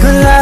good life